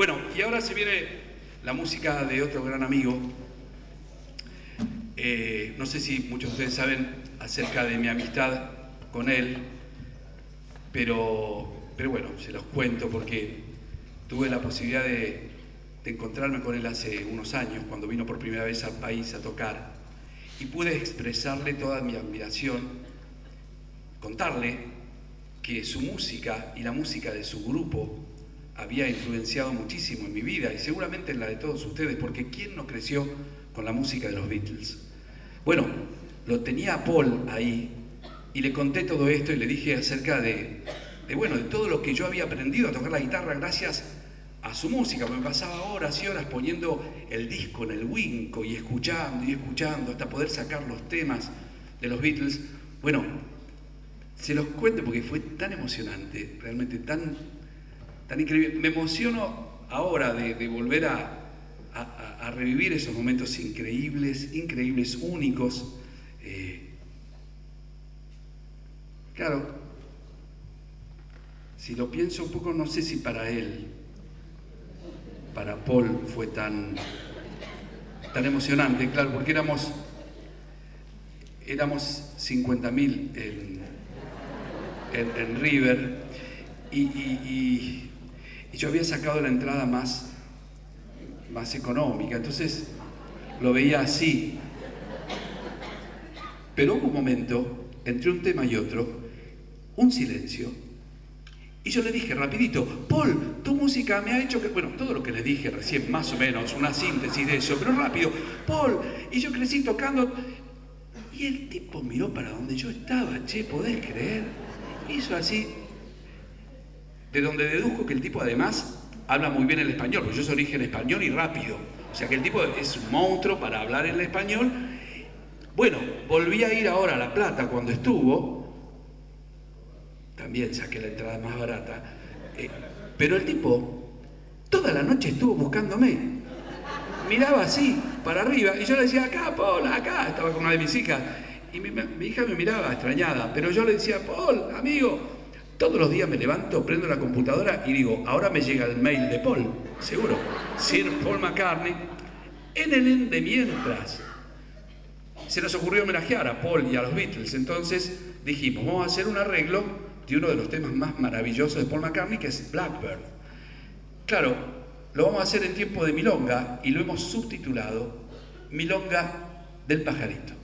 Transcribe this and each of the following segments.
Bueno, y ahora se viene la música de otro gran amigo. Eh, no sé si muchos de ustedes saben acerca de mi amistad con él, pero, pero bueno, se los cuento porque tuve la posibilidad de, de encontrarme con él hace unos años, cuando vino por primera vez al país a tocar, y pude expresarle toda mi admiración, contarle que su música y la música de su grupo había influenciado muchísimo en mi vida y seguramente en la de todos ustedes, porque ¿quién no creció con la música de los Beatles? Bueno, lo tenía a Paul ahí y le conté todo esto y le dije acerca de, de, bueno, de todo lo que yo había aprendido a tocar la guitarra gracias a su música. Me pasaba horas y horas poniendo el disco en el Winco y escuchando y escuchando hasta poder sacar los temas de los Beatles. Bueno, se los cuento porque fue tan emocionante, realmente tan, tan increíble. Me emociono ahora de, volver a, revivir esos momentos increíbles, increíbles, únicos. Eh, claro, si lo pienso un poco, no sé si para él, para Paul fue tan, tan emocionante, claro, porque éramos, éramos 50.000 en, en, en, River y, yo había sacado la entrada más, más económica, entonces lo veía así. Pero hubo un momento, entre un tema y otro, un silencio. Y yo le dije rapidito, Paul, tu música me ha hecho que, bueno, todo lo que le dije recién, más o menos, una síntesis de eso, pero rápido, Paul, y yo crecí tocando, y el tipo miró para donde yo estaba, che, ¿podés creer? Hizo así, de donde dedujo que el tipo además habla muy bien el español, porque yo soy origen español y rápido, o sea que el tipo es un monstruo para hablar el español. Bueno, volví a ir ahora a La Plata cuando estuvo, también saqué la entrada más barata. Eh, pero el tipo toda la noche estuvo buscándome. Miraba así, para arriba, y yo le decía, acá, Paul, acá. Estaba con una de mis hijas. Y mi, mi hija me miraba extrañada, pero yo le decía, Paul, amigo, todos los días me levanto, prendo la computadora y digo, ahora me llega el mail de Paul, seguro. Sir Paul McCartney, en el ende mientras. Se nos ocurrió homenajear a Paul y a los Beatles, entonces dijimos, vamos a hacer un arreglo de uno de los temas más maravillosos de Paul McCartney, que es Blackbird. Claro, lo vamos a hacer en tiempo de milonga y lo hemos subtitulado Milonga del pajarito.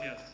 Gracias.